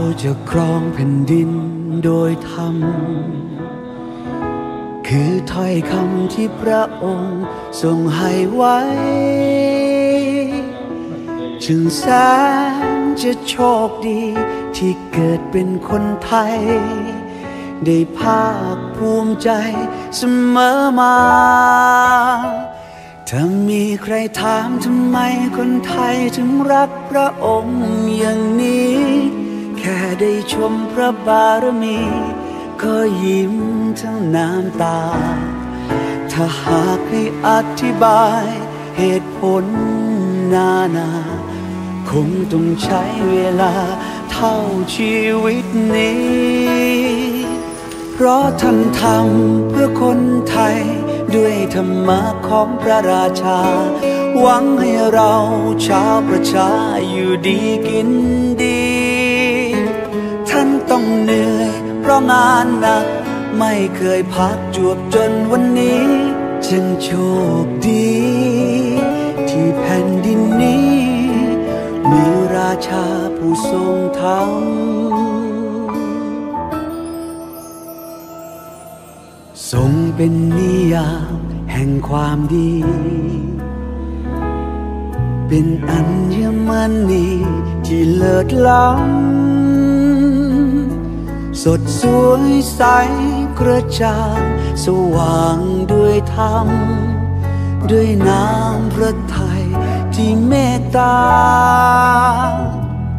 เราจะครองแผ่นดินโดยธรรม คือถ้อยคำที่พระองค์ทรงให้ไว้ จึงแสนจะโชคดีที่เกิดเป็นคนไทย ได้ภาคภูมิใจเสมอมา ถ้ามีใครถามทำไมคนไทยถึงรักพระองค์อย่างนี้ ค่ได้ชมพระบารมี ก็ยิ้มทั้งน้ำตา ถ้าหากให้อธิบายเหตุผลนานา คงต้องใช้เวลาเท่าชีวิตนี้ เพราะท่านทำเพื่อคนไทย ด้วยธรรมะของพระราชา หวังให้เราชาวประชาอยู่ดีกินดี ท่านต้องเหนื่อย เพราะงานหนัก ไม่เคยพักจวบจนวันนี้จึงโชคดี ที่แผ่นดินนี้ มีราชาผู้ทรงธรรมทรงเป็นนิยามแห่งความดี เป็นอัญมณีที่เลิศล้ำ สดสวยใสกระจ่างสว่างด้วยธรรม ด้วยน้ำพระทัยที่เมตตา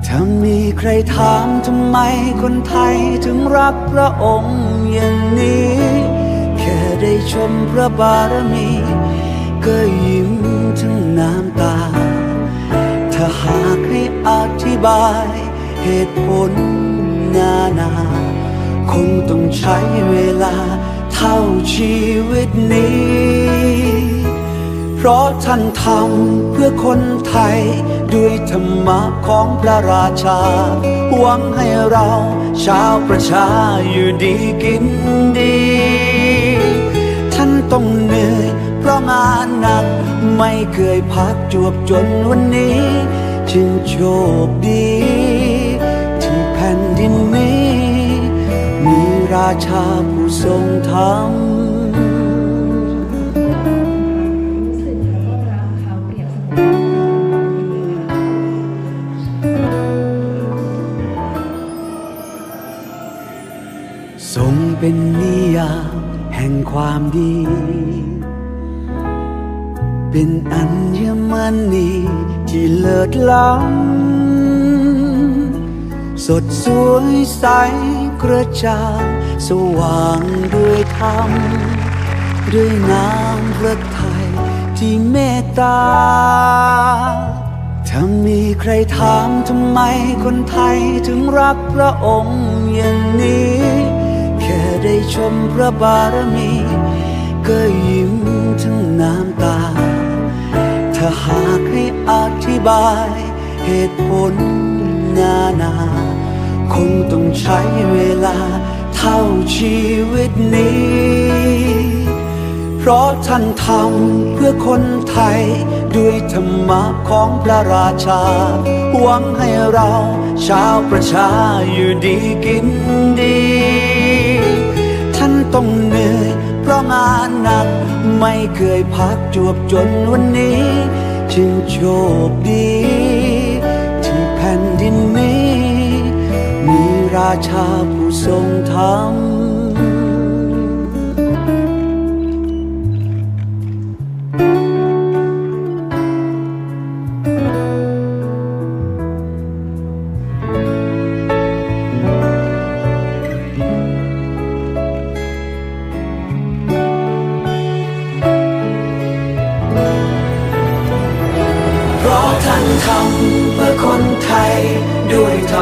ถ้ามีใครถามทำไมคนไทยถึงรักพระองค์อย่างนี้ แค่ได้ชมพระบารมี ก็ยิ้มทั้งน้ำตา ถ้าหากให้อธิบายเหตุผลนานา คงต้องใช้เวลาเท่าชีวิตนี้ เพราะท่านทำเพื่อคนไทย ด้วยธรรมะของพระราชา หวังให้เราชาวประชาอยู่ดีกินดี ท่านต้องเหนื่อยเพราะงานหนัก ไม่เคยพักจวบจนวันนี้ จึงโชคดี ชาผู้ทรงธรรมทรงเป็นนิยามแห่งความดี เป็นอัญมณีที่เลิศล้ำสดสวยใสกระจ่าง สว่างด้วยธรรมด้วยน้ำพระทัยที่เมตตา ถ้ามีใครถามทำไมคนไทยถึงรักพระองค์อย่างนี้ แค่ได้ชมพระบารมี ก็ยิ้มทั้งน้ำตา ถ้าหากให้อธิบายเหตุผลนานา คงต้องใช้เวลา เท่าชีวิตนี้ เพราะท่านทำเพื่อคนไทย ด้วยธรรมะของพระราชา หวังให้เราชาวประชาอยู่ดีกินดี ท่านต้องเหนื่อยเพราะงานหนัก ไม่เคยพักจวบจนวันนี้ จึงโชคดี มีราช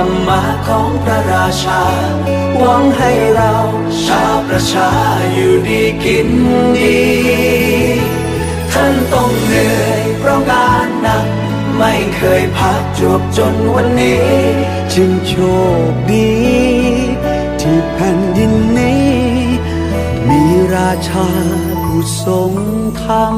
รรมะของพระราชา หวังให้เราชาวประชาอยู่ดีกินดี ท่านต้องเหนื่อยเพราะงานหนัก ไม่เคยพักจวบจนวันนี้ จึงโชคดี ที่แผ่นดินนี้ มีราชาผู้ทรงธรรม